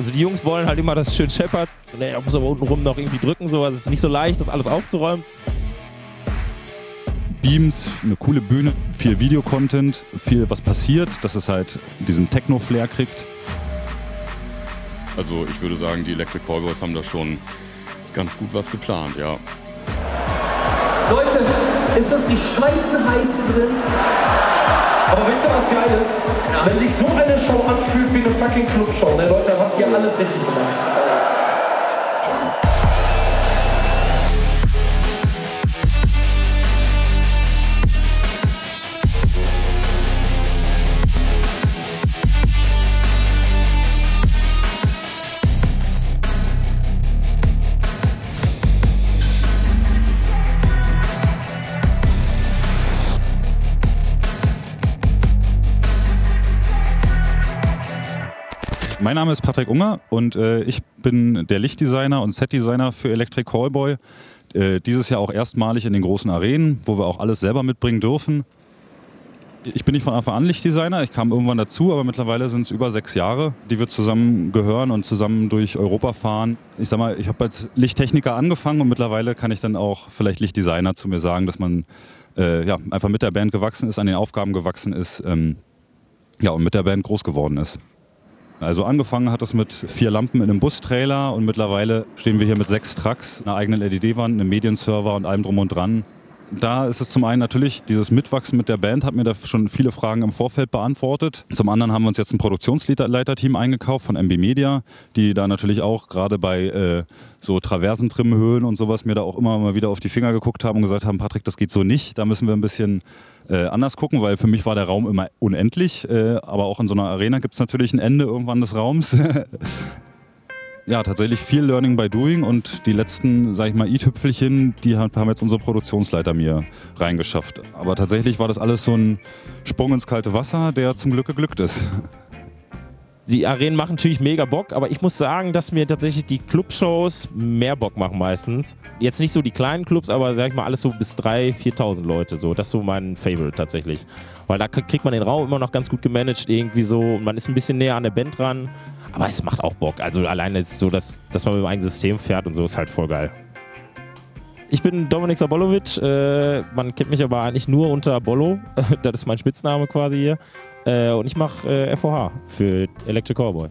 Also die Jungs wollen halt immer das schön scheppert. Und er muss aber untenrum noch irgendwie drücken, so. Also es ist nicht so leicht, das alles aufzuräumen. Beams, eine coole Bühne, viel Videocontent, viel was passiert, dass es halt diesen Techno-Flair kriegt. Also ich würde sagen, die Electric Callboys haben da schon ganz gut was geplant, ja. Leute, ist das nicht scheißen heiß hier drin? Aber wisst ihr, was geil ist? Wenn sich so eine Show anfühlt wie eine fucking Clubshow, ne Leute, dann habt ihr alles richtig gemacht. Mein Name ist Patrick Unger und äh, ich bin der Lichtdesigner und Setdesigner für Electric Callboy. Äh, dieses Jahr auch erstmalig in den großen Arenen, wo wir auch alles selber mitbringen dürfen. Ich bin nicht von Anfang an Lichtdesigner, ich kam irgendwann dazu, aber mittlerweile sind es über sechs Jahre, die wir zusammen gehören und zusammen durch Europa fahren. Ich sag mal, ich habe als Lichttechniker angefangen und mittlerweile kann ich dann auch vielleicht Lichtdesigner zu mir sagen, dass man äh, ja, einfach mit der Band gewachsen ist, an den Aufgaben gewachsen ist ähm, ja, und mit der Band groß geworden ist. Also angefangen hat es mit vier Lampen in einem Bustrailer und mittlerweile stehen wir hier mit sechs Trucks, einer eigenen LED-Wand, einem Medienserver und allem drum und dran. Da ist es zum einen natürlich, dieses Mitwachsen mit der Band hat mir da schon viele Fragen im Vorfeld beantwortet. Zum anderen haben wir uns jetzt ein Produktionsleiterteam eingekauft von MB Media, die da natürlich auch gerade bei äh, so Traversentrimmenhöhen und sowas mir da auch immer mal wieder auf die Finger geguckt haben und gesagt haben, Patrick, das geht so nicht, da müssen wir ein bisschen äh, anders gucken, weil für mich war der Raum immer unendlich, äh, aber auch in so einer Arena gibt es natürlich ein Ende irgendwann des Raums. ja, tatsächlich viel Learning by Doing und die letzten, sag ich mal, i-Tüpfelchen, die haben jetzt unsere Produktionsleiter mir reingeschafft. Aber tatsächlich war das alles so ein Sprung ins kalte Wasser, der zum Glück geglückt ist. Die Arenen machen natürlich mega Bock, aber ich muss sagen, dass mir tatsächlich die Clubshows mehr Bock machen meistens. Jetzt nicht so die kleinen Clubs, aber sag ich mal alles so bis 3.000, 4.000 Leute. So. Das ist so mein Favorite tatsächlich. Weil da kriegt man den Raum immer noch ganz gut gemanagt irgendwie so und man ist ein bisschen näher an der Band dran. Aber es macht auch Bock. Also alleine ist so, dass, dass man mit dem eigenen System fährt und so ist halt voll geil. Ich bin Dominik Sabolovic. Äh, man kennt mich aber eigentlich nur unter Bollo. das ist mein Spitzname quasi hier. Äh, und ich mache äh, FOH für Electric Cowboy.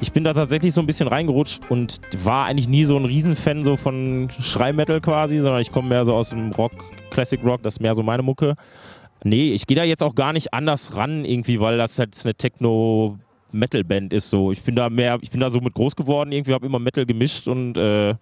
Ich bin da tatsächlich so ein bisschen reingerutscht und war eigentlich nie so ein Riesenfan so von Schreimetal quasi, sondern ich komme mehr so aus dem Rock, Classic Rock, das ist mehr so meine Mucke. Nee, ich gehe da jetzt auch gar nicht anders ran irgendwie, weil das halt eine Techno Metal-Band ist. So. Ich bin da mehr, ich bin da so mit groß geworden, irgendwie habe immer Metal gemischt und äh,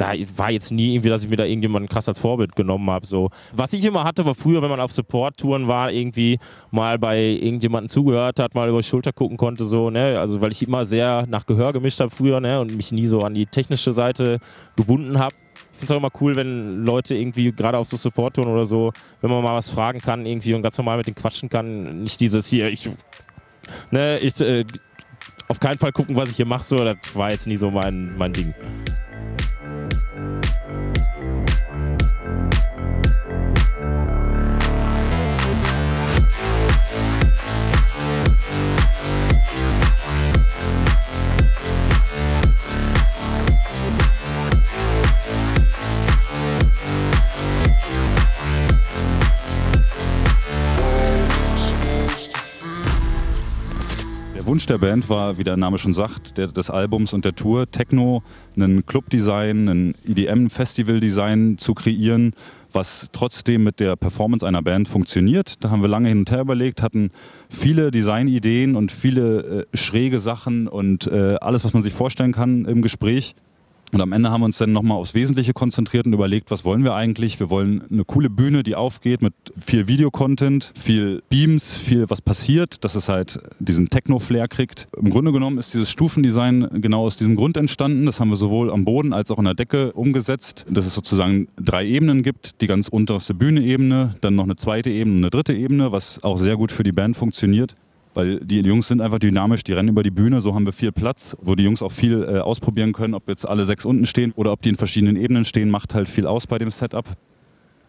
da war jetzt nie irgendwie, dass ich mir da irgendjemanden krass als Vorbild genommen habe. So. Was ich immer hatte, war früher, wenn man auf Support-Touren war, irgendwie mal bei irgendjemandem zugehört hat, mal über die Schulter gucken konnte, so, ne? Also weil ich immer sehr nach Gehör gemischt habe früher, ne? Und mich nie so an die technische Seite gebunden habe. Ich finde es auch immer cool, wenn Leute irgendwie, gerade auf so Support-Touren oder so, wenn man mal was fragen kann irgendwie und ganz normal mit denen quatschen kann, nicht dieses hier, ich ne, ich, äh, auf keinen Fall gucken, was ich hier mache, so, das war jetzt nie so mein, mein Ding. Wunsch der Band war, wie der Name schon sagt, der, des Albums und der Tour, Techno, einen Clubdesign, ein EDM-Festival-Design zu kreieren, was trotzdem mit der Performance einer Band funktioniert. Da haben wir lange hin und her überlegt, hatten viele Designideen und viele äh, schräge Sachen und äh, alles, was man sich vorstellen kann im Gespräch. Und am Ende haben wir uns dann nochmal aufs Wesentliche konzentriert und überlegt, was wollen wir eigentlich? Wir wollen eine coole Bühne, die aufgeht mit viel Videocontent, viel Beams, viel was passiert, dass es halt diesen Techno-Flair kriegt. Im Grunde genommen ist dieses Stufendesign genau aus diesem Grund entstanden. Das haben wir sowohl am Boden als auch in der Decke umgesetzt, dass es sozusagen drei Ebenen gibt. Die ganz unterste Bühne-Ebene, dann noch eine zweite Ebene eine dritte Ebene, was auch sehr gut für die Band funktioniert. Weil die Jungs sind einfach dynamisch, die rennen über die Bühne, so haben wir viel Platz, wo die Jungs auch viel äh, ausprobieren können, ob jetzt alle sechs unten stehen oder ob die in verschiedenen Ebenen stehen, macht halt viel aus bei dem Setup.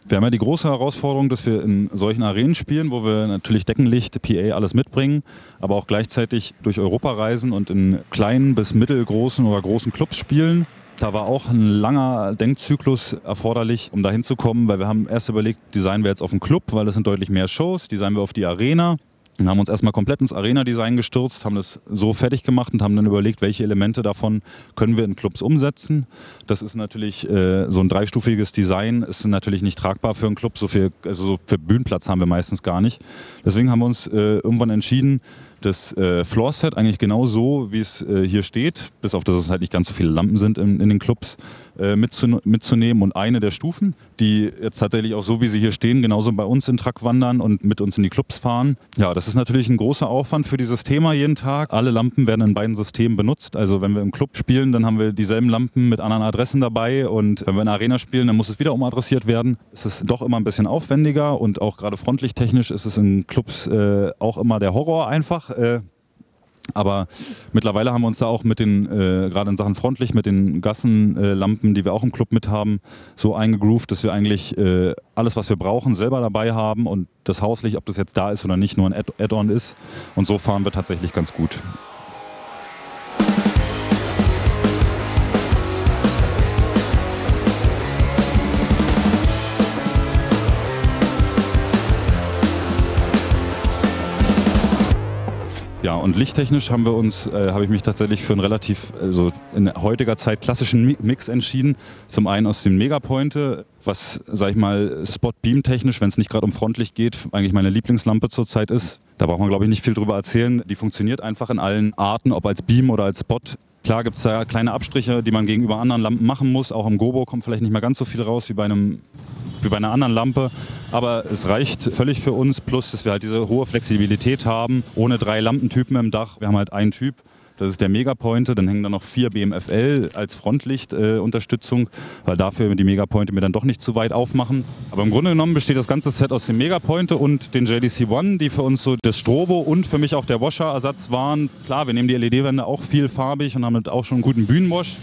Wir haben ja die große Herausforderung, dass wir in solchen Arenen spielen, wo wir natürlich Deckenlicht, PA, alles mitbringen, aber auch gleichzeitig durch Europa reisen und in kleinen bis mittelgroßen oder großen Clubs spielen. Da war auch ein langer Denkzyklus erforderlich, um da hinzukommen, weil wir haben erst überlegt, designen wir jetzt auf den Club, weil das sind deutlich mehr Shows, designen wir auf die Arena. Und haben uns erstmal komplett ins Arena-Design gestürzt, haben das so fertig gemacht und haben dann überlegt, welche Elemente davon können wir in Clubs umsetzen. Das ist natürlich äh, so ein dreistufiges Design, ist natürlich nicht tragbar für einen Club. So viel, also so für Bühnenplatz haben wir meistens gar nicht. Deswegen haben wir uns äh, irgendwann entschieden, das äh, Floor-Set eigentlich genau so, wie es äh, hier steht, bis auf dass es halt nicht ganz so viele Lampen sind in, in den Clubs, äh, mitzu mitzunehmen und eine der Stufen, die jetzt tatsächlich auch so, wie sie hier stehen, genauso bei uns in Truck wandern und mit uns in die Clubs fahren. Ja, das ist natürlich ein großer Aufwand für dieses Thema jeden Tag. Alle Lampen werden in beiden Systemen benutzt. Also wenn wir im Club spielen, dann haben wir dieselben Lampen mit anderen Adressen dabei und wenn wir in der Arena spielen, dann muss es wieder umadressiert werden. Es ist doch immer ein bisschen aufwendiger und auch gerade frontlichttechnisch ist es in Clubs äh, auch immer der Horror einfach. Äh, aber mittlerweile haben wir uns da auch mit den, äh, gerade in Sachen Frontlicht, mit den Gassenlampen, äh, die wir auch im Club mit haben, so eingegroovt, dass wir eigentlich äh, alles, was wir brauchen, selber dabei haben und das Hauslicht, ob das jetzt da ist oder nicht, nur ein Add-on ist. Und so fahren wir tatsächlich ganz gut. Und lichttechnisch haben wir uns, äh, habe ich mich tatsächlich für einen relativ, also in heutiger Zeit klassischen Mix entschieden. Zum einen aus dem Megapointe, was, sag ich mal, Spot-Beam-technisch, wenn es nicht gerade um Frontlicht geht, eigentlich meine Lieblingslampe zurzeit ist. Da braucht man, glaube ich, nicht viel drüber erzählen. Die funktioniert einfach in allen Arten, ob als Beam oder als Spot. Klar gibt es da kleine Abstriche, die man gegenüber anderen Lampen machen muss. Auch im Gobo kommt vielleicht nicht mehr ganz so viel raus wie bei einem wie bei einer anderen Lampe. Aber es reicht völlig für uns, plus dass wir halt diese hohe Flexibilität haben, ohne drei Lampentypen im Dach. Wir haben halt einen Typ. Das ist der Megapointe, dann hängen da noch vier BMFL als Frontlichtunterstützung, äh, weil dafür die Megapointe mir dann doch nicht zu weit aufmachen. Aber im Grunde genommen besteht das ganze Set aus dem Megapointe und den JDC One, die für uns so das Strobo und für mich auch der Washer-Ersatz waren. Klar, wir nehmen die LED-Wände auch viel farbig und haben halt auch schon einen guten Bühnenwash.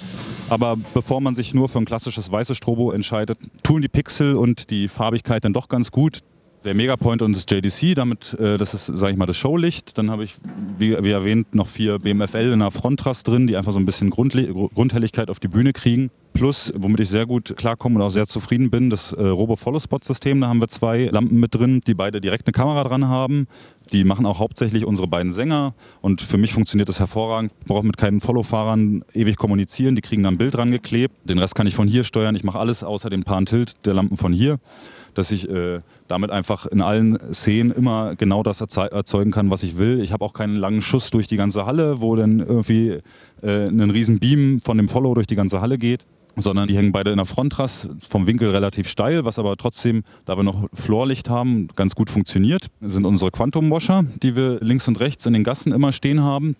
Aber bevor man sich nur für ein klassisches weißes Strobo entscheidet, tun die Pixel und die Farbigkeit dann doch ganz gut. Der Megapoint und das JDC, damit, äh, das ist, sage ich mal, das Showlicht. Dann habe ich, wie, wie, erwähnt, noch vier BMFL in der Frontrast drin, die einfach so ein bisschen Grundle Grundhelligkeit auf die Bühne kriegen. Plus, womit ich sehr gut klarkomme und auch sehr zufrieden bin, das äh, Robo-Follow-Spot-System. Da haben wir zwei Lampen mit drin, die beide direkt eine Kamera dran haben. Die machen auch hauptsächlich unsere beiden Sänger. Und für mich funktioniert das hervorragend. Ich brauche mit keinen Follow-Fahrern ewig kommunizieren. Die kriegen dann ein Bild dran geklebt. Den Rest kann ich von hier steuern. Ich mache alles außer den Pan-Tilt der Lampen von hier dass ich äh, damit einfach in allen Szenen immer genau das erzeugen kann, was ich will. Ich habe auch keinen langen Schuss durch die ganze Halle, wo dann irgendwie äh, ein riesen Beam von dem Follow durch die ganze Halle geht sondern die hängen beide in der Frontras, vom Winkel relativ steil, was aber trotzdem, da wir noch Florlicht haben, ganz gut funktioniert. Das sind unsere Quantum Washer, die wir links und rechts in den Gassen immer stehen haben.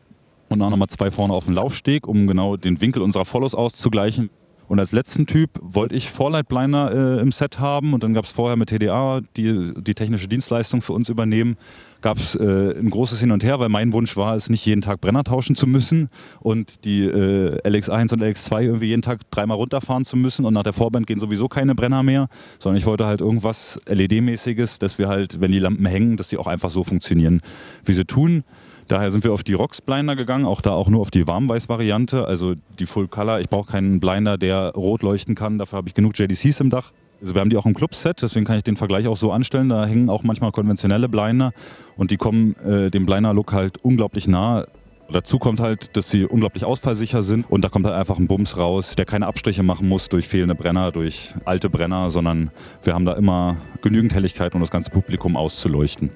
Und auch nochmal zwei vorne auf dem Laufsteg, um genau den Winkel unserer Follows auszugleichen. Und als letzten Typ wollte ich Vorleitblinder äh, im Set haben und dann gab es vorher mit TDA, die die technische Dienstleistung für uns übernehmen, gab es äh, ein großes Hin und Her, weil mein Wunsch war es, nicht jeden Tag Brenner tauschen zu müssen und die äh, LX1 und LX2 irgendwie jeden Tag dreimal runterfahren zu müssen und nach der Vorband gehen sowieso keine Brenner mehr, sondern ich wollte halt irgendwas LED-mäßiges, dass wir halt, wenn die Lampen hängen, dass sie auch einfach so funktionieren, wie sie tun. Daher sind wir auf die Rox Blinder gegangen, auch da auch nur auf die Warmweiß-Variante, also die Full Color. Ich brauche keinen Blinder, der rot leuchten kann, dafür habe ich genug JDCs im Dach. Also wir haben die auch im Clubset, deswegen kann ich den Vergleich auch so anstellen. Da hängen auch manchmal konventionelle Blinder und die kommen äh, dem Blinder-Look halt unglaublich nah. Dazu kommt halt, dass sie unglaublich ausfallsicher sind und da kommt halt einfach ein Bums raus, der keine Abstriche machen muss durch fehlende Brenner, durch alte Brenner, sondern wir haben da immer genügend Helligkeit, um das ganze Publikum auszuleuchten.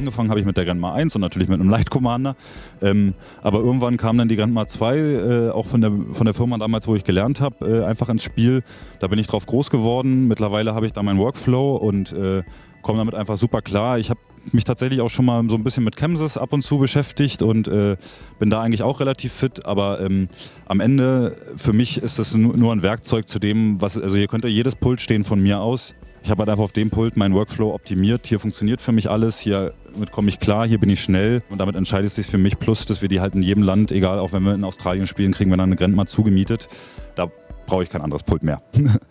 Angefangen habe ich mit der Grandma 1 und natürlich mit einem Light Commander. Ähm, aber irgendwann kam dann die Grandma 2, äh, auch von der, von der Firma damals, wo ich gelernt habe, äh, einfach ins Spiel. Da bin ich drauf groß geworden. Mittlerweile habe ich da meinen Workflow und äh, komme damit einfach super klar. Ich habe mich tatsächlich auch schon mal so ein bisschen mit Chemsys ab und zu beschäftigt und äh, bin da eigentlich auch relativ fit. Aber ähm, am Ende, für mich ist das nur ein Werkzeug zu dem, was, also hier könnte jedes Pult stehen von mir aus. Ich habe halt einfach auf dem Pult meinen Workflow optimiert. Hier funktioniert für mich alles, hiermit komme ich klar, hier bin ich schnell und damit entscheidet sich für mich. Plus, dass wir die halt in jedem Land, egal auch wenn wir in Australien spielen, kriegen wir dann eine Grandma zugemietet. Da brauche ich kein anderes Pult mehr.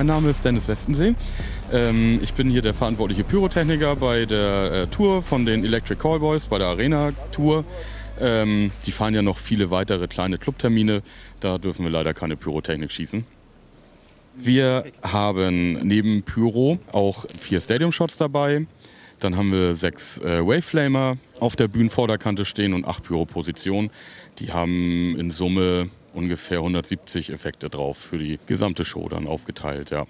Mein Name ist Dennis Westensee. Ähm, ich bin hier der verantwortliche Pyrotechniker bei der äh, Tour von den Electric Callboys, bei der Arena Tour. Ähm, die fahren ja noch viele weitere kleine Clubtermine. Da dürfen wir leider keine Pyrotechnik schießen. Wir haben neben Pyro auch vier Stadium Shots dabei. Dann haben wir sechs äh, Waveflamer auf der Bühnenvorderkante stehen und acht Pyro-Positionen. Die haben in Summe ungefähr 170 Effekte drauf für die gesamte Show dann aufgeteilt, ja.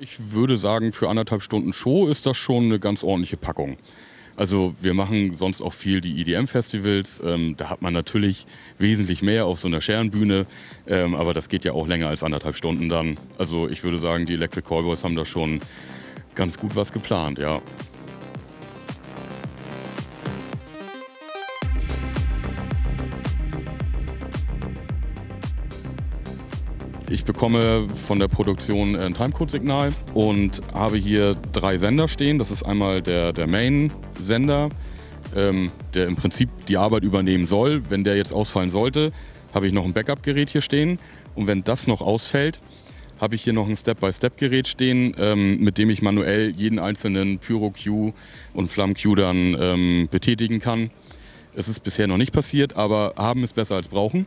Ich würde sagen, für anderthalb Stunden Show ist das schon eine ganz ordentliche Packung. Also wir machen sonst auch viel die EDM-Festivals. Ähm, da hat man natürlich wesentlich mehr auf so einer Scherenbühne, ähm, aber das geht ja auch länger als anderthalb Stunden dann. Also ich würde sagen, die Electric Callboys haben da schon ganz gut was geplant, ja. Ich bekomme von der Produktion ein Timecode-Signal und habe hier drei Sender stehen. Das ist einmal der, der Main-Sender, ähm, der im Prinzip die Arbeit übernehmen soll. Wenn der jetzt ausfallen sollte, habe ich noch ein Backup-Gerät hier stehen. Und wenn das noch ausfällt, habe ich hier noch ein Step-by-Step-Gerät stehen, ähm, mit dem ich manuell jeden einzelnen Pyro-Q und Flamm-Q dann ähm, betätigen kann. Es ist bisher noch nicht passiert, aber haben ist besser als brauchen.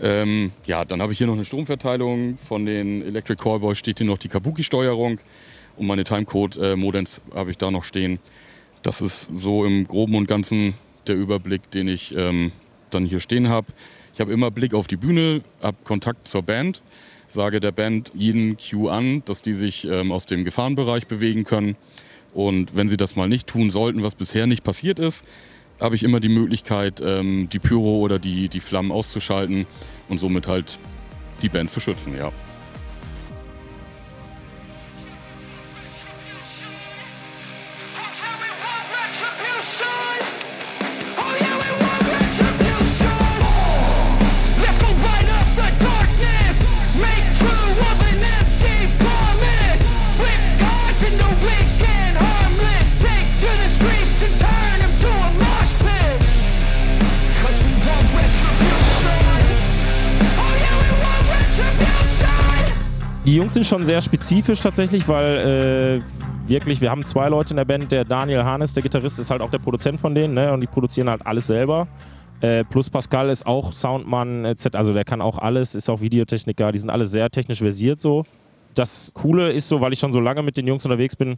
Ähm, ja, dann habe ich hier noch eine Stromverteilung. Von den Electric Callboys steht hier noch die Kabuki-Steuerung. Und meine Timecode-Modems habe ich da noch stehen. Das ist so im Groben und Ganzen der Überblick, den ich ähm, dann hier stehen habe. Ich habe immer Blick auf die Bühne, habe Kontakt zur Band, sage der Band jeden Cue an, dass die sich ähm, aus dem Gefahrenbereich bewegen können. Und wenn sie das mal nicht tun sollten, was bisher nicht passiert ist, habe ich immer die Möglichkeit, ähm, die Pyro oder die, die Flammen auszuschalten und somit halt die Band zu schützen, ja. Jungs sind schon sehr spezifisch tatsächlich, weil äh, wirklich, wir haben zwei Leute in der Band. Der Daniel Harnes, der Gitarrist, ist halt auch der Produzent von denen ne? und die produzieren halt alles selber. Äh, plus Pascal ist auch Soundmann, etc. Also der kann auch alles, ist auch Videotechniker. Die sind alle sehr technisch versiert so. Das Coole ist so, weil ich schon so lange mit den Jungs unterwegs bin,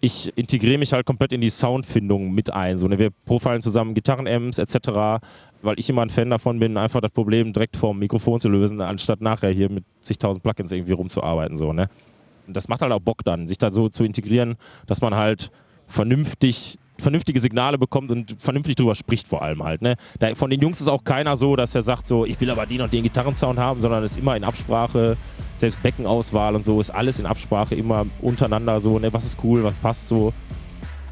ich integriere mich halt komplett in die Soundfindung mit ein. So, ne? Wir profilen zusammen Gitarren-Amps etc., weil ich immer ein Fan davon bin, einfach das Problem direkt vorm Mikrofon zu lösen, anstatt nachher hier mit zigtausend Plugins irgendwie rumzuarbeiten. So, ne? Und das macht halt auch Bock dann, sich da so zu integrieren, dass man halt vernünftig vernünftige Signale bekommt und vernünftig drüber spricht vor allem halt. Ne? Da, von den Jungs ist auch keiner so, dass er sagt so, ich will aber den und den Gitarrensound haben, sondern es ist immer in Absprache, selbst Beckenauswahl und so ist alles in Absprache, immer untereinander so, ne? was ist cool, was passt so.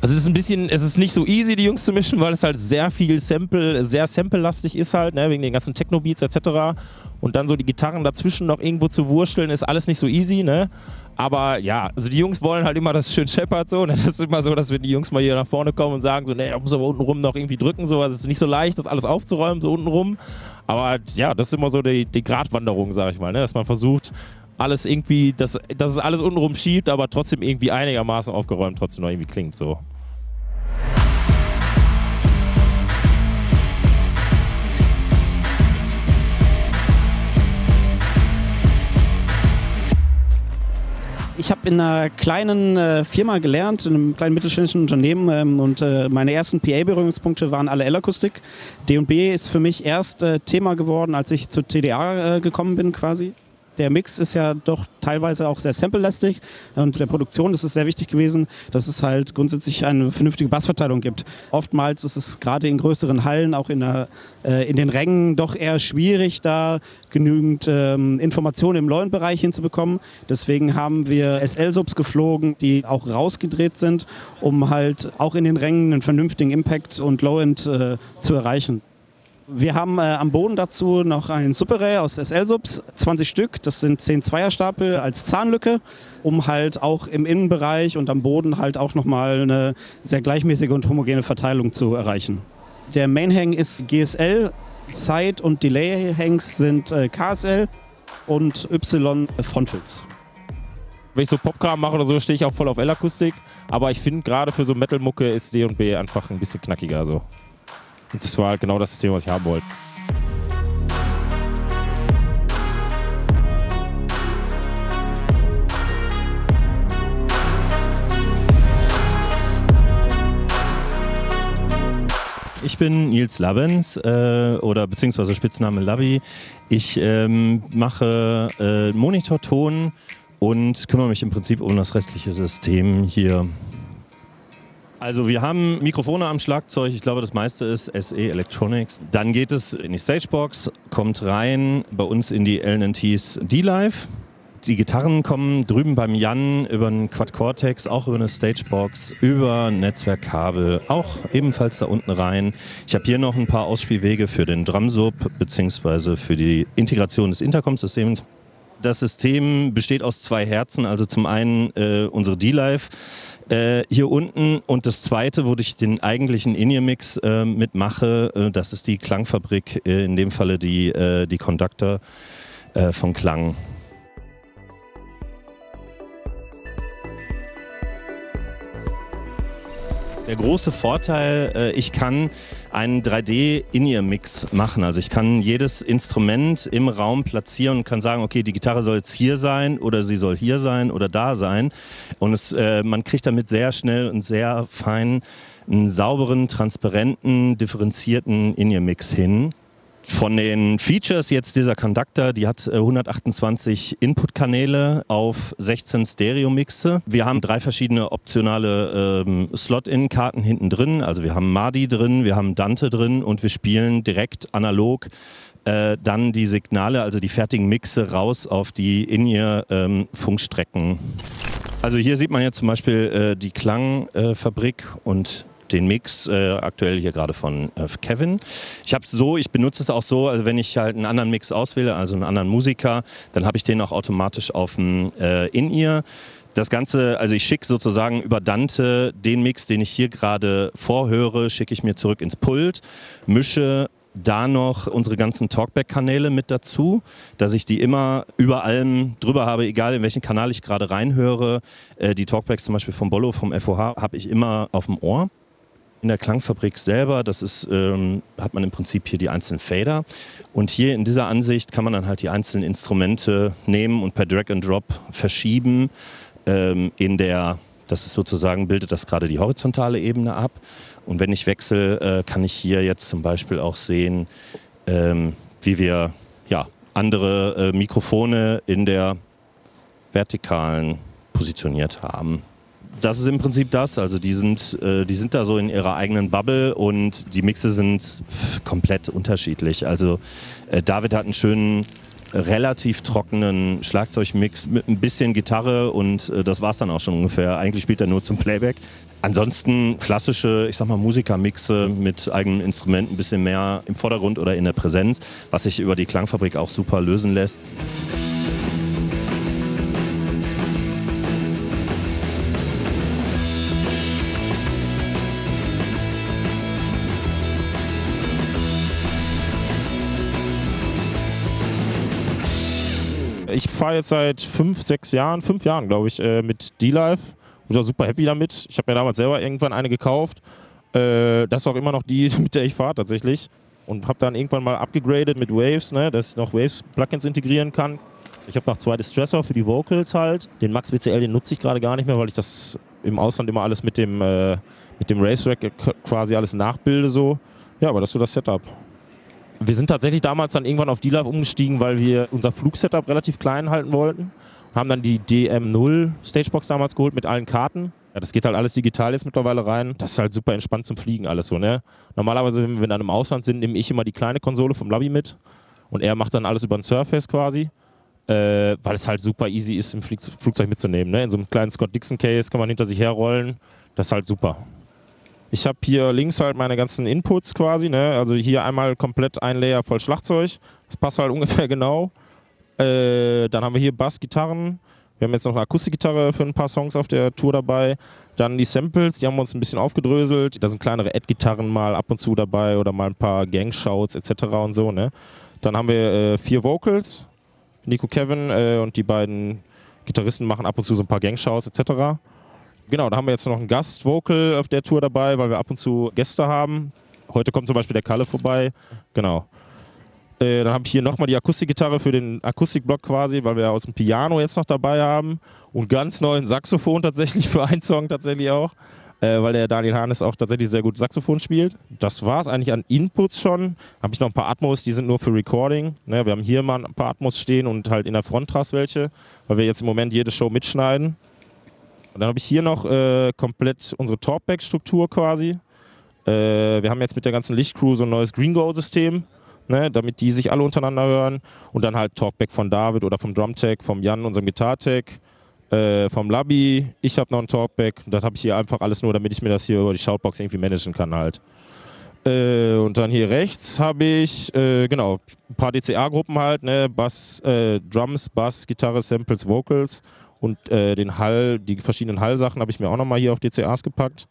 Also es ist ein bisschen, es ist nicht so easy, die Jungs zu mischen, weil es halt sehr viel Sample, sehr Sample-lastig ist halt, ne, wegen den ganzen Techno-Beats etc. Und dann so die Gitarren dazwischen noch irgendwo zu wursteln, ist alles nicht so easy, ne? Aber ja, also die Jungs wollen halt immer das schön scheppert so. Ne? Das ist immer so, dass wenn die Jungs mal hier nach vorne kommen und sagen so, ne, da muss aber unten rum noch irgendwie drücken, so. Also es ist nicht so leicht, das alles aufzuräumen, so unten rum. Aber ja, das ist immer so die, die Gratwanderung, sag ich mal, ne? Dass man versucht, alles irgendwie, dass, dass es alles untenrum schiebt, aber trotzdem irgendwie einigermaßen aufgeräumt trotzdem noch irgendwie klingt so. Ich habe in einer kleinen äh, Firma gelernt, in einem kleinen mittelständischen Unternehmen ähm, und äh, meine ersten PA-Berührungspunkte waren alle L-Akustik. D&B ist für mich erst äh, Thema geworden, als ich zur TDA äh, gekommen bin quasi. Der Mix ist ja doch teilweise auch sehr sample-lastig und der Produktion ist es sehr wichtig gewesen, dass es halt grundsätzlich eine vernünftige Bassverteilung gibt. Oftmals ist es gerade in größeren Hallen, auch in, der, äh, in den Rängen, doch eher schwierig, da genügend ähm, Informationen im Low-End-Bereich hinzubekommen. Deswegen haben wir SL-Subs geflogen, die auch rausgedreht sind, um halt auch in den Rängen einen vernünftigen Impact und Low-End äh, zu erreichen. Wir haben äh, am Boden dazu noch ein Superray aus SL-Subs, 20 Stück. Das sind 10 Zweierstapel als Zahnlücke, um halt auch im Innenbereich und am Boden halt auch nochmal eine sehr gleichmäßige und homogene Verteilung zu erreichen. Der Main-Hang ist GSL, Side- und Delay-Hangs sind äh, KSL und Y Frontfilz. Wenn ich so Popkram mache oder so, stehe ich auch voll auf L-Akustik. Aber ich finde gerade für so Metal-Mucke ist D&B einfach ein bisschen knackiger so. Und das war genau das System, was ich haben wollte. Ich bin Nils Labbens äh, oder beziehungsweise Spitzname Labby. Ich ähm, mache äh, Monitorton und kümmere mich im Prinzip um das restliche System hier. Also wir haben Mikrofone am Schlagzeug, ich glaube das meiste ist SE Electronics. Dann geht es in die Stagebox, kommt rein bei uns in die LNTs D-Live. Die Gitarren kommen drüben beim Jan über einen Quad Cortex, auch über eine Stagebox, über Netzwerkkabel, auch ebenfalls da unten rein. Ich habe hier noch ein paar Ausspielwege für den Drumsub beziehungsweise für die Integration des Intercom-Systems. Das System besteht aus zwei Herzen, also zum einen äh, unsere D-Live äh, hier unten und das zweite, wo ich den eigentlichen In-Ear-Mix äh, mitmache, äh, das ist die Klangfabrik, äh, in dem Falle die, äh, die Conductor äh, von Klang. Der große Vorteil, ich kann einen 3D-In-Ear-Mix machen. Also ich kann jedes Instrument im Raum platzieren und kann sagen, okay, die Gitarre soll jetzt hier sein oder sie soll hier sein oder da sein. Und es, äh, man kriegt damit sehr schnell und sehr fein einen sauberen, transparenten, differenzierten In-Ear-Mix hin. Von den Features jetzt dieser Conductor, die hat 128 Input-Kanäle auf 16 Stereo-Mixe. Wir haben drei verschiedene optionale ähm, Slot-In-Karten hinten drin. Also wir haben Madi drin, wir haben Dante drin und wir spielen direkt analog äh, dann die Signale, also die fertigen Mixe raus auf die In-Ear-Funkstrecken. Ähm, also hier sieht man jetzt zum Beispiel äh, die Klangfabrik äh, und den Mix, äh, aktuell hier gerade von äh, Kevin. Ich habe so, ich benutze es auch so, also wenn ich halt einen anderen Mix auswähle, also einen anderen Musiker, dann habe ich den auch automatisch auf dem äh, In-Ear. Das Ganze, also ich schicke sozusagen über Dante den Mix, den ich hier gerade vorhöre, schicke ich mir zurück ins Pult, mische da noch unsere ganzen Talkback-Kanäle mit dazu, dass ich die immer über allem drüber habe, egal in welchen Kanal ich gerade reinhöre. Äh, die Talkbacks zum Beispiel vom Bollo, vom FOH, habe ich immer auf dem Ohr. In der Klangfabrik selber, das ist, ähm, hat man im Prinzip hier die einzelnen Fader. Und hier in dieser Ansicht kann man dann halt die einzelnen Instrumente nehmen und per Drag and Drop verschieben. Ähm, in der, das ist sozusagen, bildet das gerade die horizontale Ebene ab. Und wenn ich wechsle, äh, kann ich hier jetzt zum Beispiel auch sehen, ähm, wie wir ja, andere äh, Mikrofone in der vertikalen positioniert haben das ist im Prinzip das. Also die sind, äh, die sind da so in ihrer eigenen Bubble und die Mixe sind komplett unterschiedlich. Also äh, David hat einen schönen, relativ trockenen Schlagzeugmix mit ein bisschen Gitarre und äh, das war es dann auch schon ungefähr. Eigentlich spielt er nur zum Playback. Ansonsten klassische, ich sag mal, Musikermixe mit eigenen Instrumenten, ein bisschen mehr im Vordergrund oder in der Präsenz, was sich über die Klangfabrik auch super lösen lässt. Ich fahre jetzt seit fünf, sechs Jahren, fünf Jahren glaube ich, äh, mit D-Live. Ich war super happy damit. Ich habe mir damals selber irgendwann eine gekauft. Äh, das ist auch immer noch die, mit der ich fahre tatsächlich. Und habe dann irgendwann mal abgegradet mit Waves, ne, dass ich noch Waves-Plugins integrieren kann. Ich habe noch zwei Distressor für die Vocals halt. Den Max WCL, den nutze ich gerade gar nicht mehr, weil ich das im Ausland immer alles mit dem, äh, dem Racetrack quasi alles nachbilde so. Ja, aber das ist so das Setup. Wir sind tatsächlich damals dann irgendwann auf D-Live umgestiegen, weil wir unser Flugsetup relativ klein halten wollten. Haben dann die DM0 Stagebox damals geholt mit allen Karten. Ja, das geht halt alles digital jetzt mittlerweile rein. Das ist halt super entspannt zum Fliegen alles so, ne? Normalerweise, wenn wir dann im Ausland sind, nehme ich immer die kleine Konsole vom Lobby mit und er macht dann alles über ein Surface quasi. Äh, weil es halt super easy ist, im Flugzeug mitzunehmen. Ne? In so einem kleinen Scott Dixon Case kann man hinter sich herrollen. Das ist halt super. Ich habe hier links halt meine ganzen Inputs quasi. Ne? Also hier einmal komplett ein Layer voll Schlagzeug. Das passt halt ungefähr genau. Äh, dann haben wir hier Bass, Gitarren. Wir haben jetzt noch eine Akustikgitarre für ein paar Songs auf der Tour dabei. Dann die Samples, die haben wir uns ein bisschen aufgedröselt. Da sind kleinere Ad-Gitarren mal ab und zu dabei oder mal ein paar Gang-Shouts etc. und so. Ne? Dann haben wir äh, vier Vocals. Nico Kevin äh, und die beiden Gitarristen machen ab und zu so ein paar Gang-Shows etc. Genau, da haben wir jetzt noch einen Gast-Vocal auf der Tour dabei, weil wir ab und zu Gäste haben. Heute kommt zum Beispiel der Kalle vorbei. Genau. Äh, dann habe ich hier nochmal die Akustikgitarre für den Akustikblock quasi, weil wir aus dem Piano jetzt noch dabei haben. Und ganz neuen Saxophon tatsächlich für einen Song tatsächlich auch. Äh, weil der Daniel Hahnes auch tatsächlich sehr gut Saxophon spielt. Das war es eigentlich an Inputs schon. Habe ich noch ein paar Atmos, die sind nur für Recording. Ne, wir haben hier mal ein paar Atmos stehen und halt in der Fronttrass welche, weil wir jetzt im Moment jede Show mitschneiden. Und dann habe ich hier noch äh, komplett unsere Talkback-Struktur quasi. Äh, wir haben jetzt mit der ganzen Lichtcrew so ein neues Green Go-System ne, damit die sich alle untereinander hören. Und dann halt Talkback von David oder vom Drumtech, vom Jan, unserem Gitartech, äh, vom Labby. Ich habe noch ein Talkback. Das habe ich hier einfach alles nur, damit ich mir das hier über die Shoutbox irgendwie managen kann halt. Äh, und dann hier rechts habe ich, äh, genau, ein paar DCA-Gruppen halt, ne, Bass, äh, Drums, Bass, Gitarre, Samples, Vocals und äh, den Hall, die verschiedenen Hallsachen habe ich mir auch nochmal hier auf DCAs gepackt.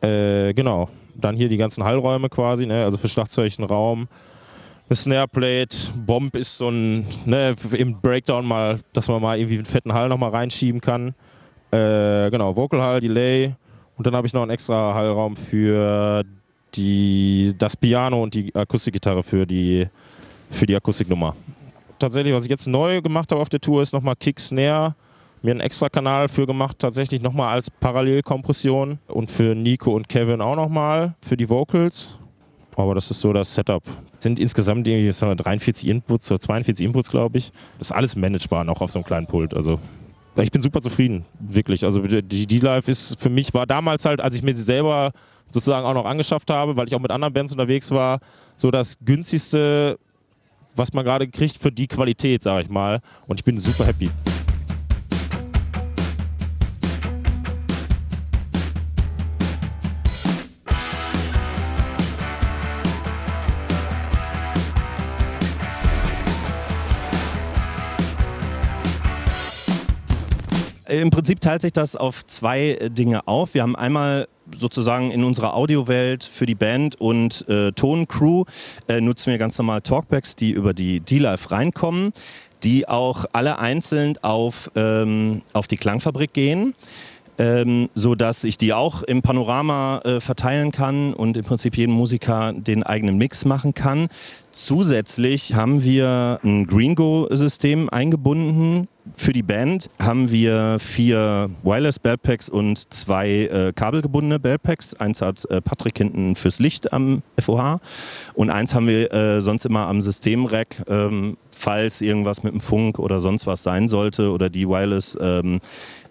Äh, genau, dann hier die ganzen Hallräume quasi, ne? also für Schlagzeug ein Raum. Eine Snareplate, Bomb ist so ein, ne, im Breakdown mal, dass man mal irgendwie einen fetten Hall nochmal reinschieben kann. Äh, genau, Vocal Hall, Delay. Und dann habe ich noch einen extra Hallraum für die, das Piano und die Akustikgitarre für die, für die Akustiknummer. Tatsächlich, was ich jetzt neu gemacht habe auf der Tour, ist nochmal Kick, Snare, mir einen extra Kanal für gemacht, tatsächlich nochmal als Parallelkompression und für Nico und Kevin auch nochmal für die Vocals. Aber das ist so das Setup. Sind insgesamt irgendwie 43 Inputs oder 42 Inputs, glaube ich. Das ist alles managebar noch auf so einem kleinen Pult. Also ich bin super zufrieden, wirklich. Also die D-Live ist für mich, war damals halt, als ich mir sie selber sozusagen auch noch angeschafft habe, weil ich auch mit anderen Bands unterwegs war, so das günstigste, was man gerade kriegt für die Qualität, sage ich mal. Und ich bin super happy. Im Prinzip teilt sich das auf zwei Dinge auf. Wir haben einmal sozusagen in unserer Audiowelt für die Band und äh, Toncrew äh, nutzen wir ganz normal Talkbacks, die über die D-Live reinkommen, die auch alle einzeln auf, ähm, auf die Klangfabrik gehen. Ähm, so dass ich die auch im Panorama äh, verteilen kann und im Prinzip jeden Musiker den eigenen Mix machen kann. Zusätzlich haben wir ein GreenGo-System eingebunden, für die Band haben wir vier Wireless Bellpacks und zwei äh, kabelgebundene Bellpacks. Eins hat äh, Patrick hinten fürs Licht am FOH und eins haben wir äh, sonst immer am Systemrack, ähm, falls irgendwas mit dem Funk oder sonst was sein sollte oder die Wireless ähm,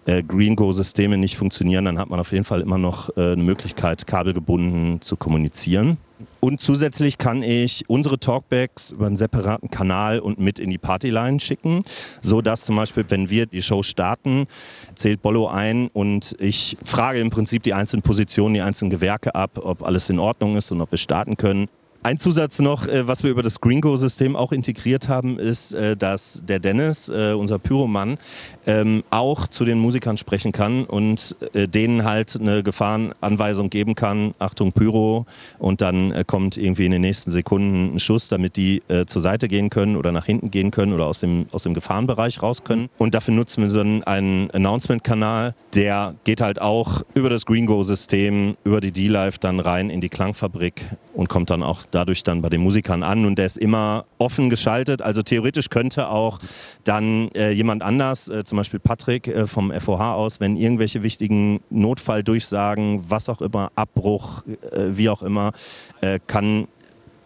äh, GreenGo-Systeme nicht funktionieren, dann hat man auf jeden Fall immer noch äh, eine Möglichkeit, kabelgebunden zu kommunizieren. Und zusätzlich kann ich unsere Talkbacks über einen separaten Kanal und mit in die Partyline schicken, so dass zum Beispiel, wenn wir die Show starten, zählt Bollo ein und ich frage im Prinzip die einzelnen Positionen, die einzelnen Gewerke ab, ob alles in Ordnung ist und ob wir starten können. Ein Zusatz noch, äh, was wir über das GreenGo-System auch integriert haben, ist, äh, dass der Dennis, äh, unser Pyromann, ähm, auch zu den Musikern sprechen kann und denen halt eine Gefahrenanweisung geben kann, Achtung Pyro, und dann kommt irgendwie in den nächsten Sekunden ein Schuss, damit die zur Seite gehen können oder nach hinten gehen können oder aus dem, aus dem Gefahrenbereich raus können. Und dafür nutzen wir dann einen Announcement-Kanal, der geht halt auch über das GreenGo-System, über die D-Live dann rein in die Klangfabrik und kommt dann auch dadurch dann bei den Musikern an und der ist immer offen geschaltet. Also theoretisch könnte auch dann äh, jemand anders, äh, zum Beispiel Patrick äh, vom FOH aus, wenn irgendwelche wichtigen Notfalldurchsagen, was auch immer, Abbruch, äh, wie auch immer, äh, kann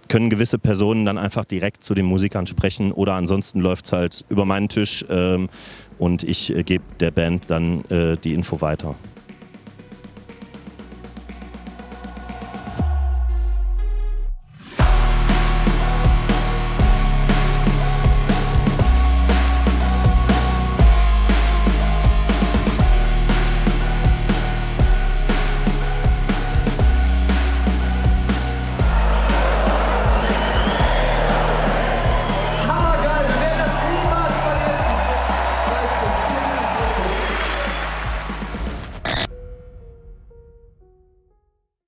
können gewisse Personen dann einfach direkt zu den Musikern sprechen oder ansonsten läuft es halt über meinen Tisch ähm, und ich äh, gebe der Band dann äh, die Info weiter.